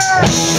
Yeah!